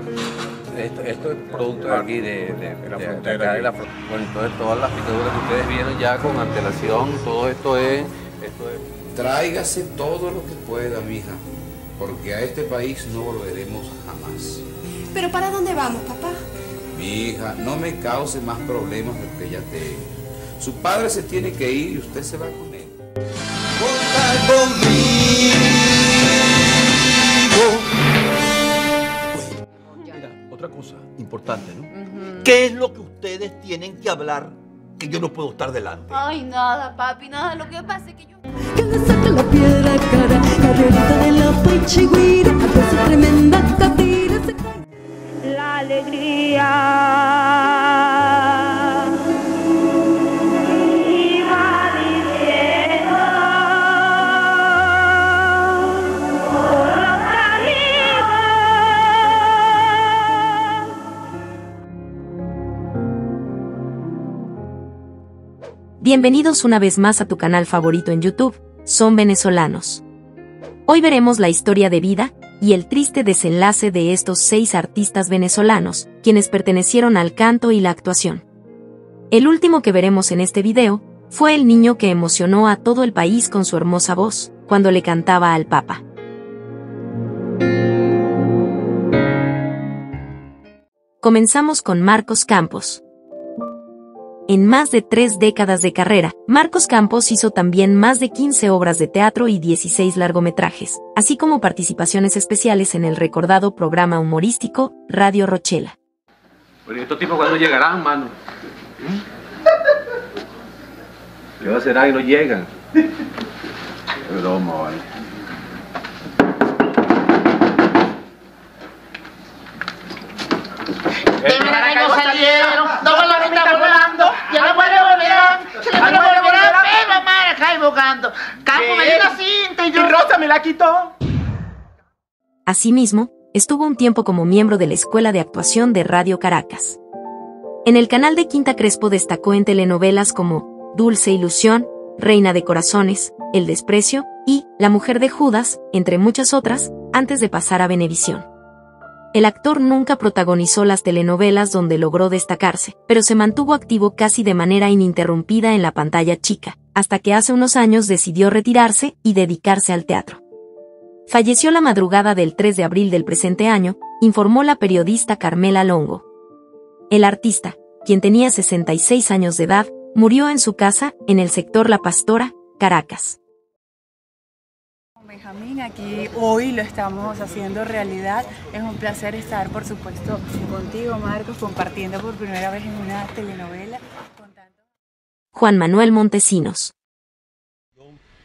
era esto, esto es producto de aquí, de, de, la de- frontera de acá la Bueno, entonces todas las picaduras que ustedes vieron ya con antelación, todo esto es, esto es Tráigase todo lo que pueda, mija, porque a este país no volveremos jamás. ¿Pero para dónde vamos, papá? Mi hija, no me cause más problemas de los que ya tengo. Su padre se tiene que ir y usted se va con él. Importante, ¿no? ¿Qué es lo que ustedes tienen que hablar que yo no puedo estar delante? Ay, nada, papi, nada. Lo que pasa es que yo... que le saca la piedra cara, carrerita de la pachigüira, a tremenda catira se cae. La alegría Bienvenidos una vez más a tu canal favorito en YouTube, Son Venezolanos. Hoy veremos la historia de vida y el triste desenlace de estos seis artistas venezolanos, quienes pertenecieron al canto y la actuación. El último que veremos en este video fue el niño que emocionó a todo el país con su hermosa voz, cuando le cantaba al Papa. Comenzamos con Marcos Campos. En más de tres décadas de carrera, Marcos Campos hizo también más de 15 obras de teatro y 16 largometrajes, así como participaciones especiales en el recordado programa humorístico Radio Rochela. Bueno, ¿y estos tipos cuándo llegarán, mano? ¿Qué va a será y no llegan? Qué broma, vale. Buscando. Campo me dio una cinta y yo... Rosa me la quitó. Asimismo, estuvo un tiempo como miembro de la Escuela de Actuación de Radio Caracas. En el canal de Quinta Crespo destacó en telenovelas como Dulce Ilusión, Reina de Corazones, El Desprecio y La Mujer de Judas, entre muchas otras, antes de pasar a Venevisión. El actor nunca protagonizó las telenovelas donde logró destacarse, pero se mantuvo activo casi de manera ininterrumpida en la pantalla chica, hasta que hace unos años decidió retirarse y dedicarse al teatro. Falleció la madrugada del 3 de abril del presente año, informó la periodista Carmela Longo. El artista, quien tenía 66 años de edad, murió en su casa, en el sector La Pastora, Caracas. Benjamín, aquí hoy lo estamos haciendo realidad. Es un placer estar, por supuesto, contigo, Marcos, compartiendo por primera vez en una telenovela. Juan Manuel Montesinos.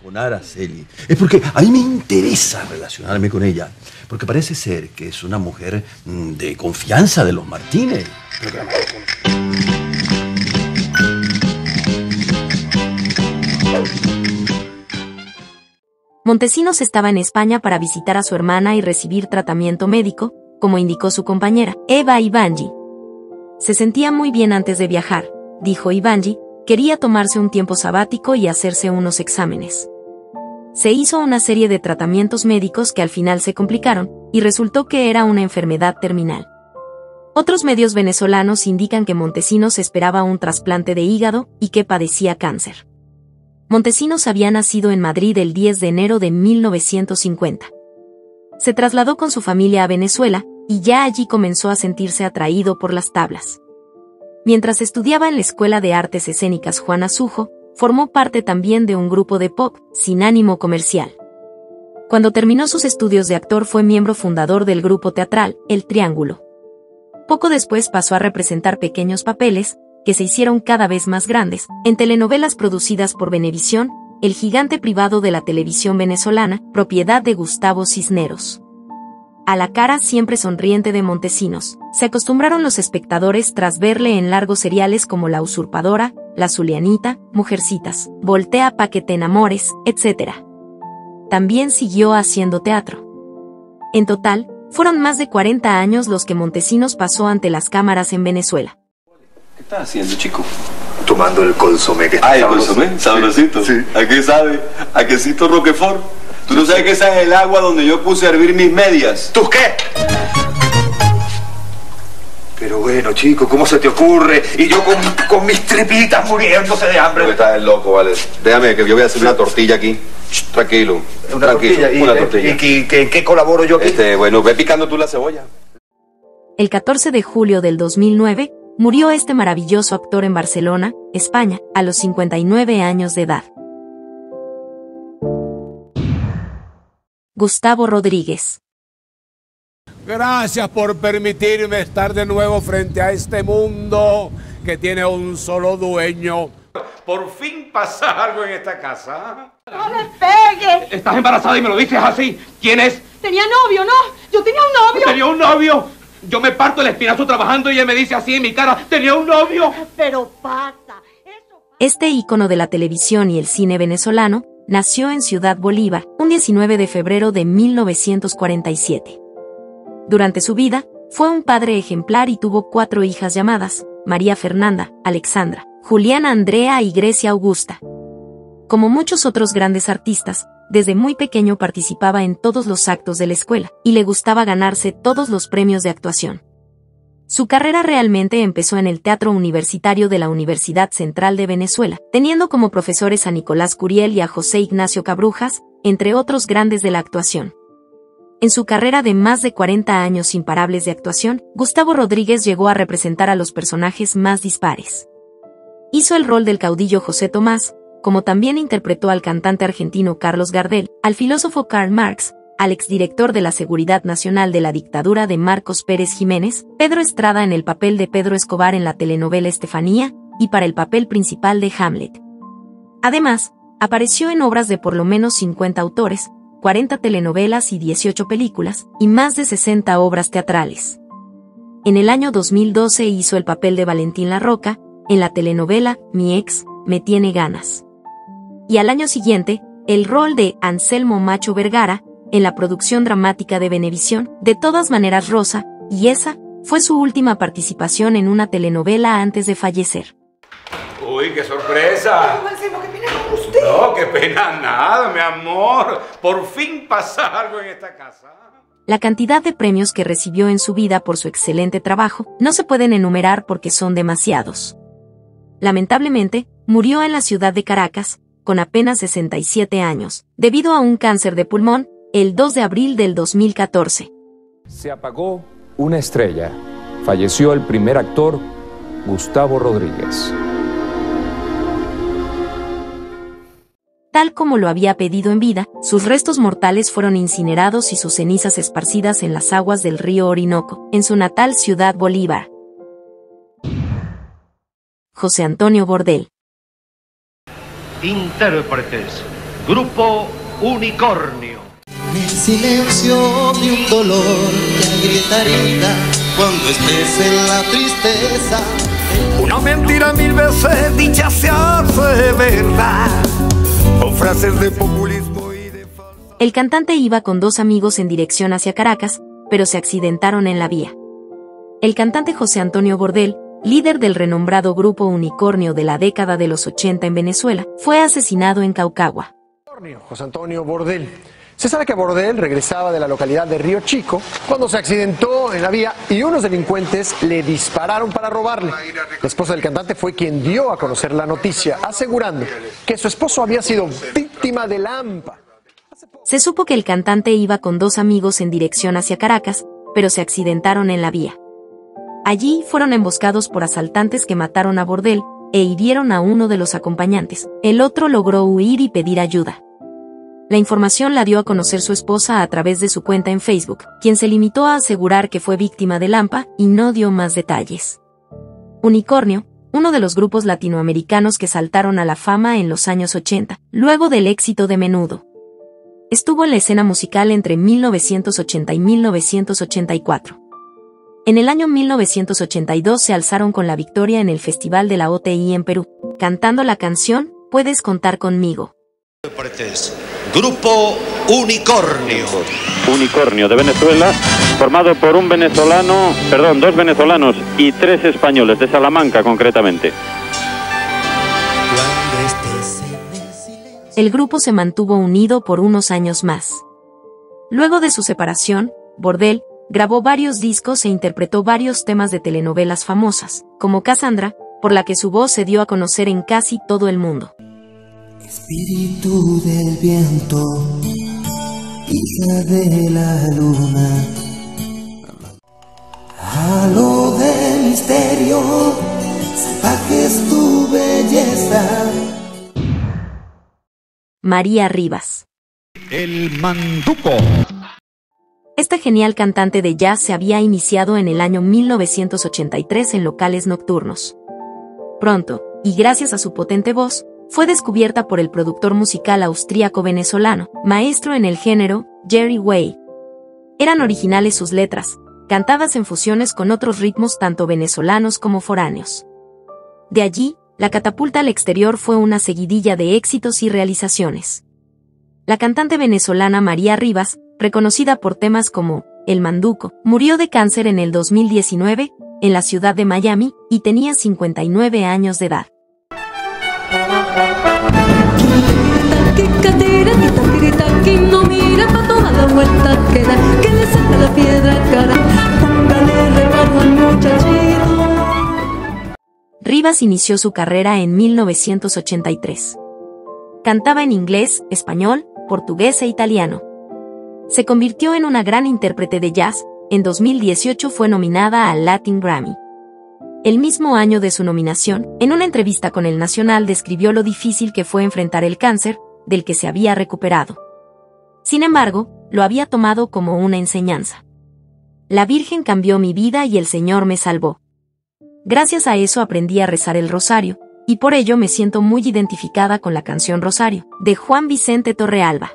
Con Araceli. Es porque a mí me interesa relacionarme con ella. Porque parece ser que es una mujer mm, de confianza de los Martínez. Montesinos estaba en España para visitar a su hermana y recibir tratamiento médico, como indicó su compañera, Eva Ivangi. Se sentía muy bien antes de viajar, dijo Ivangi, quería tomarse un tiempo sabático y hacerse unos exámenes. Se hizo una serie de tratamientos médicos que al final se complicaron, y resultó que era una enfermedad terminal. Otros medios venezolanos indican que Montesinos esperaba un trasplante de hígado y que padecía cáncer. Montesinos había nacido en Madrid el 10 de enero de 1950. Se trasladó con su familia a Venezuela, y ya allí comenzó a sentirse atraído por las tablas. Mientras estudiaba en la Escuela de Artes Escénicas Juan Azujo, formó parte también de un grupo de pop, sin ánimo comercial. Cuando terminó sus estudios de actor fue miembro fundador del grupo teatral, El Triángulo. Poco después pasó a representar pequeños papeles, que se hicieron cada vez más grandes, en telenovelas producidas por Venevisión, el gigante privado de la televisión venezolana, propiedad de Gustavo Cisneros. A la cara siempre sonriente de Montesinos, se acostumbraron los espectadores tras verle en largos seriales como La Usurpadora, La Zulianita, Mujercitas, Voltea pa' que te enamores, etc. También siguió haciendo teatro. En total, fueron más de 40 años los que Montesinos pasó ante las cámaras en Venezuela. ¿Qué estás haciendo, chico? Tomando el consomé que Ah, el consomé, sabrosito. Sí. ¿A qué sabe? ¿A quesito Roquefort? ¿Tú no sabes que esa es el agua donde yo puse a hervir mis medias? ¿Tú qué? Pero bueno, chico, ¿cómo se te ocurre? Y yo con, con mis tripitas muriéndose de hambre. Porque estás loco, vale. Déjame que yo voy a hacer una tortilla aquí. Shh, Tranquilo. Una tranquilo. tortilla. ¿Y, una eh, tortilla. ¿Y, qué- qué- en qué colaboro yo aquí? Este, bueno, ve picando tú la cebolla. El 14 de julio del 2009, murió este maravilloso actor en Barcelona, España, a los 59 años de edad. Gustavo Rodríguez. Gracias por permitirme estar de nuevo frente a este mundo que tiene un solo dueño. Por fin pasa algo en esta casa. ¡No le pegues! Estás embarazada y me lo dices así. ¿Quién es? Tenía novio, ¿no? Yo tenía un novio. Tenía un novio. Yo me parto el espinazo trabajando y ella me dice así en mi cara, tenía un novio. Pero pasa. Este ícono de la televisión y el cine venezolano nació en Ciudad Bolívar, un 19 de febrero de 1947. Durante su vida, fue un padre ejemplar y tuvo cuatro hijas llamadas María Fernanda, Alexandra, Juliana Andrea y Grecia Augusta. Como muchos otros grandes artistas, desde muy pequeño participaba en todos los actos de la escuela, y le gustaba ganarse todos los premios de actuación. Su carrera realmente empezó en el Teatro Universitario de la Universidad Central de Venezuela, teniendo como profesores a Nicolás Curiel y a José Ignacio Cabrujas, entre otros grandes de la actuación. En su carrera de más de 40 años imparables de actuación, Gustavo Rodríguez llegó a representar a los personajes más dispares. Hizo el rol del caudillo José Tomás, como también interpretó al cantante argentino Carlos Gardel, al filósofo Karl Marx, al exdirector de la Seguridad Nacional de la dictadura de Marcos Pérez Jiménez, Pedro Estrada en el papel de Pedro Escobar en la telenovela Estefanía, y para el papel principal de Hamlet. Además, apareció en obras de por lo menos 50 autores, 40 telenovelas y 18 películas, y más de 60 obras teatrales. En el año 2012 hizo el papel de Valentín La Roca, en la telenovela Mi ex, me tiene ganas. Y al año siguiente, el rol de Anselmo Macho Vergara, en la producción dramática de Venevisión, De todas maneras Rosa, y esa fue su última participación en una telenovela antes de fallecer. Uy, qué sorpresa. No, qué pena nada, mi amor. Por fin pasa algo en esta casa. La cantidad de premios que recibió en su vida por su excelente trabajo no se pueden enumerar porque son demasiados. Lamentablemente, murió en la ciudad de Caracas, con apenas 67 años, debido a un cáncer de pulmón, el 2 de abril del 2014. Se apagó una estrella. Falleció el primer actor, Gustavo Rodríguez. Tal como lo había pedido en vida, sus restos mortales fueron incinerados y sus cenizas esparcidas en las aguas del río Orinoco, en su natal ciudad Bolívar. José Antonio Bordel. Intérpretes. Grupo Unicornio. En el silencio de un dolor que cuando estés en la tristeza. Una mentira mil veces dicha se hace verdad. Con frases de populismo y de... El cantante iba con dos amigos en dirección hacia Caracas, pero se accidentaron en la vía. El cantante José Antonio Bordel, líder del renombrado grupo Unicornio de la década de los 80 en Venezuela, fue asesinado en Caucagua. José Antonio Bordel. Se sabe que Bordel regresaba de la localidad de Río Chico cuando se accidentó en la vía y unos delincuentes le dispararon para robarle. La esposa del cantante fue quien dio a conocer la noticia, asegurando que su esposo había sido víctima de lampa. Se supo que el cantante iba con dos amigos en dirección hacia Caracas, pero se accidentaron en la vía. Allí fueron emboscados por asaltantes que mataron a Bordel e hirieron a uno de los acompañantes. El otro logró huir y pedir ayuda. La información la dio a conocer su esposa a través de su cuenta en Facebook, quien se limitó a asegurar que fue víctima de Lampa y no dio más detalles. Unicornio, uno de los grupos latinoamericanos que saltaron a la fama en los años 80, luego del éxito de Menudo. Estuvo en la escena musical entre 1980 y 1984. En el año 1982 se alzaron con la victoria en el Festival de la OTI en Perú, cantando la canción Puedes contar conmigo. Grupo Unicornio. Unicornio de Venezuela, formado por un venezolano, perdón, dos venezolanos y tres españoles, de Salamanca concretamente. El grupo se mantuvo unido por unos años más. Luego de su separación, Bordel grabó varios discos e interpretó varios temas de telenovelas famosas, como Cassandra, por la que su voz se dio a conocer en casi todo el mundo. Espíritu del viento, hija de la luna, halo de misterio, salvaje es tu belleza. María Rivas. El Manduco. Esta genial cantante de jazz se había iniciado en el año 1983 en locales nocturnos. Pronto, y gracias a su potente voz, fue descubierta por el productor musical austríaco-venezolano, maestro en el género, Jerry Way. Eran originales sus letras, cantadas en fusiones con otros ritmos tanto venezolanos como foráneos. De allí, la catapulta al exterior fue una seguidilla de éxitos y realizaciones. La cantante venezolana María Rivas, reconocida por temas como El Manduco, murió de cáncer en el 2019, en la ciudad de Miami, y tenía 59 años de edad. Rivas inició su carrera en 1983. Cantaba en inglés, español, portugués e italiano. Se convirtió en una gran intérprete de jazz, en 2018 fue nominada al Latin Grammy. El mismo año de su nominación, en una entrevista con El Nacional describió lo difícil que fue enfrentar el cáncer, del que se había recuperado. Sin embargo, lo había tomado como una enseñanza. La Virgen cambió mi vida y el Señor me salvó. Gracias a eso aprendí a rezar el rosario, y por ello me siento muy identificada con la canción Rosario, de Juan Vicente Torrealba.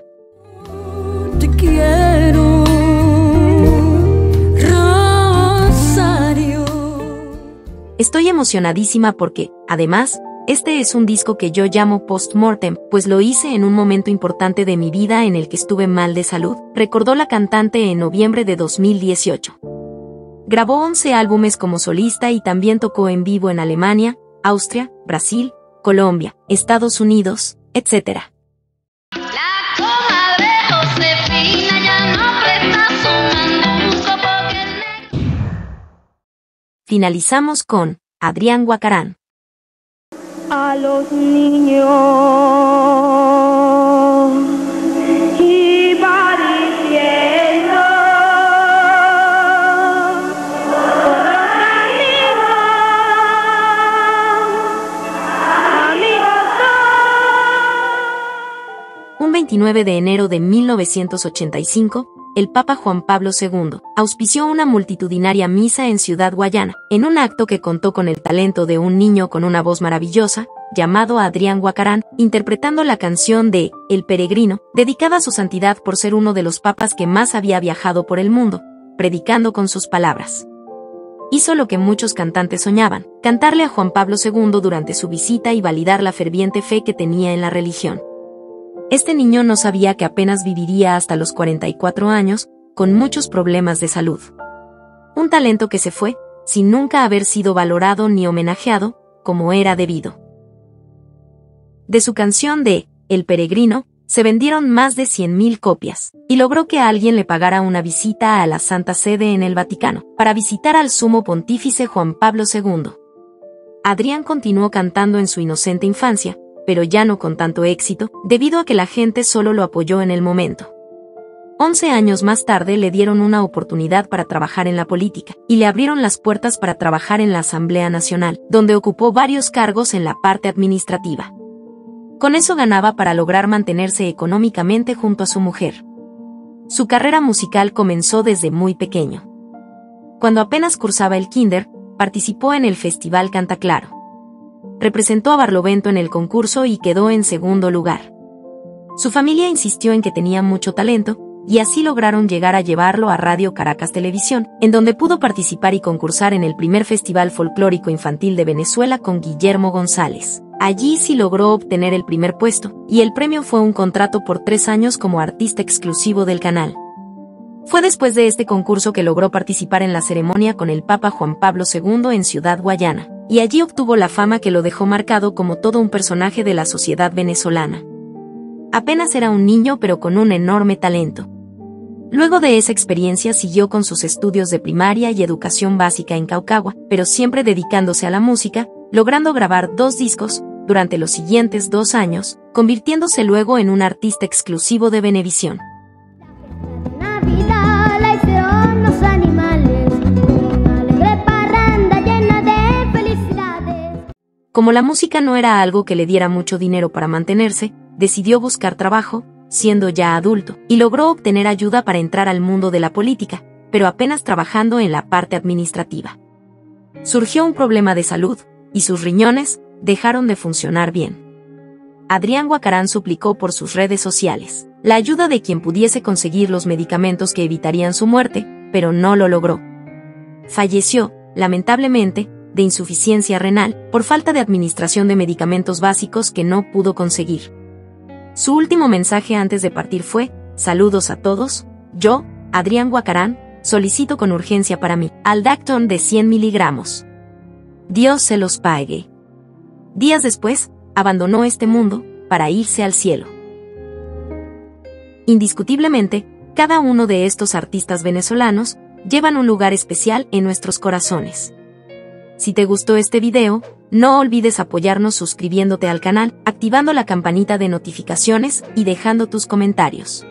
Estoy emocionadísima porque, además, este es un disco que yo llamo post-mortem, pues lo hice en un momento importante de mi vida en el que estuve mal de salud, recordó la cantante en noviembre de 2018. Grabó 11 álbumes como solista y también tocó en vivo en Alemania, Austria, Brasil, Colombia, Estados Unidos, etc. Finalizamos con Adrián Guacarán. a los niños iba diciendo Un 29 de enero de 1985, el Papa Juan Pablo II auspició una multitudinaria misa en Ciudad Guayana, en un acto que contó con el talento de un niño con una voz maravillosa, llamado Adrián Guacarán, interpretando la canción de El Peregrino, dedicada a su santidad por ser uno de los papas que más había viajado por el mundo, predicando con sus palabras. Hizo lo que muchos cantantes soñaban, cantarle a Juan Pablo II durante su visita y validar la ferviente fe que tenía en la religión. Este niño no sabía que apenas viviría hasta los 44 años, con muchos problemas de salud. Un talento que se fue, sin nunca haber sido valorado ni homenajeado, como era debido. De su canción de El Peregrino, se vendieron más de 100.000 copias, y logró que alguien le pagara una visita a la Santa Sede en el Vaticano, para visitar al sumo pontífice Juan Pablo II. Adrián continuó cantando en su inocente infancia, pero ya no con tanto éxito, debido a que la gente solo lo apoyó en el momento. Once años más tarde le dieron una oportunidad para trabajar en la política, y le abrieron las puertas para trabajar en la Asamblea Nacional, donde ocupó varios cargos en la parte administrativa. Con eso ganaba para lograr mantenerse económicamente junto a su mujer. Su carrera musical comenzó desde muy pequeño. Cuando apenas cursaba el kinder, participó en el Festival Canta Claro representó a Barlovento en el concurso y quedó en segundo lugar. Su familia insistió en que tenía mucho talento, y así lograron llegar a llevarlo a Radio Caracas Televisión, en donde pudo participar y concursar en el primer Festival Folclórico Infantil de Venezuela con Guillermo González. Allí sí logró obtener el primer puesto, y el premio fue un contrato por tres años como artista exclusivo del canal. Fue después de este concurso que logró participar en la ceremonia con el Papa Juan Pablo II en Ciudad Guayana, y allí obtuvo la fama que lo dejó marcado como todo un personaje de la sociedad venezolana. Apenas era un niño pero con un enorme talento. Luego de esa experiencia siguió con sus estudios de primaria y educación básica en Caucagua, pero siempre dedicándose a la música, logrando grabar dos discos durante los siguientes dos años, convirtiéndose luego en un artista exclusivo de Venevisión. Navidad Como la música no era algo que le diera mucho dinero para mantenerse, decidió buscar trabajo, siendo ya adulto, y logró obtener ayuda para entrar al mundo de la política, pero apenas trabajando en la parte administrativa. Surgió un problema de salud, y sus riñones dejaron de funcionar bien. Adrián Guacarán suplicó por sus redes sociales la ayuda de quien pudiese conseguir los medicamentos que evitarían su muerte, pero no lo logró. Falleció, lamentablemente, de insuficiencia renal por falta de administración de medicamentos básicos que no pudo conseguir. Su último mensaje antes de partir fue, saludos a todos, yo, Adrián Guacarán, solicito con urgencia para mí, Aldacton de 100 miligramos. Dios se los pague. Días después, abandonó este mundo, para irse al cielo. Indiscutiblemente, cada uno de estos artistas venezolanos llevan un lugar especial en nuestros corazones. Si te gustó este video, no olvides apoyarnos suscribiéndote al canal, activando la campanita de notificaciones y dejando tus comentarios.